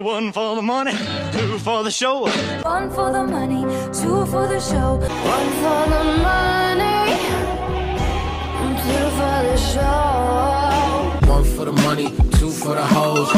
One for the money, two for the show. One for the money, two for the show. One for the money, two for the show. One for the money, two for the hoes.